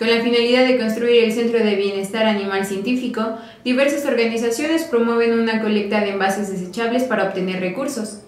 Con la finalidad de construir el Centro de Bienestar Animal Científico, diversas organizaciones promueven una colecta de envases desechables para obtener recursos.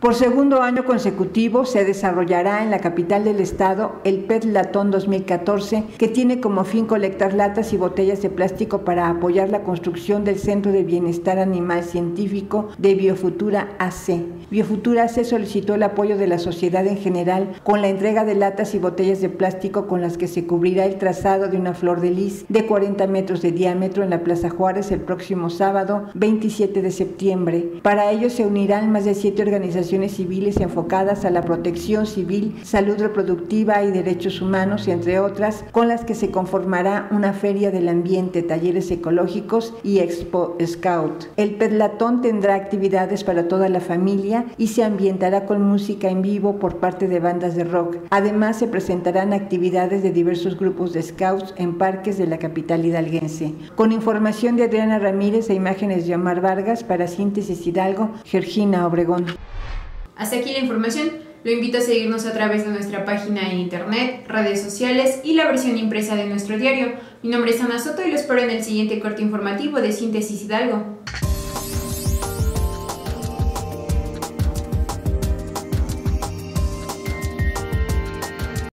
Por segundo año consecutivo se desarrollará en la capital del estado el PET Latón 2014, que tiene como fin colectar latas y botellas de plástico para apoyar la construcción del Centro de Bienestar Animal Científico de Biofutura AC. Biofutura AC solicitó el apoyo de la sociedad en general con la entrega de latas y botellas de plástico con las que se cubrirá el trazado de una flor de lis de 40 metros de diámetro en la Plaza Juárez el próximo sábado 27 de septiembre. Para ello se unirán más de siete organizaciones civiles enfocadas a la protección civil, salud reproductiva y derechos humanos, entre otras, con las que se conformará una feria del ambiente, talleres ecológicos y Expo Scout. El Pedlatón tendrá actividades para toda la familia y se ambientará con música en vivo por parte de bandas de rock. Además, se presentarán actividades de diversos grupos de scouts en parques de la capital hidalguense. Con información de Adriana Ramírez e imágenes de Omar Vargas para Síntesis Hidalgo, Georgina Obregón. Hasta aquí la información. Lo invito a seguirnos a través de nuestra página en internet, redes sociales y la versión impresa de nuestro diario. Mi nombre es Ana Soto y lo espero en el siguiente corte informativo de Síntesis Hidalgo.